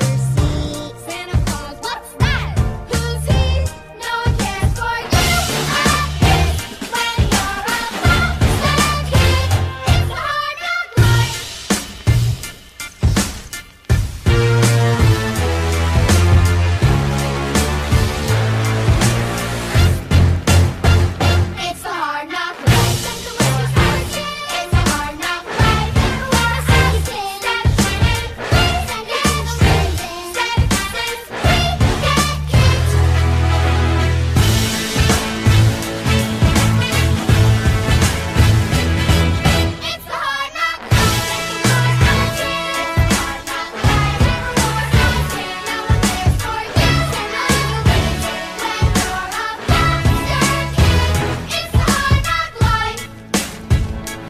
every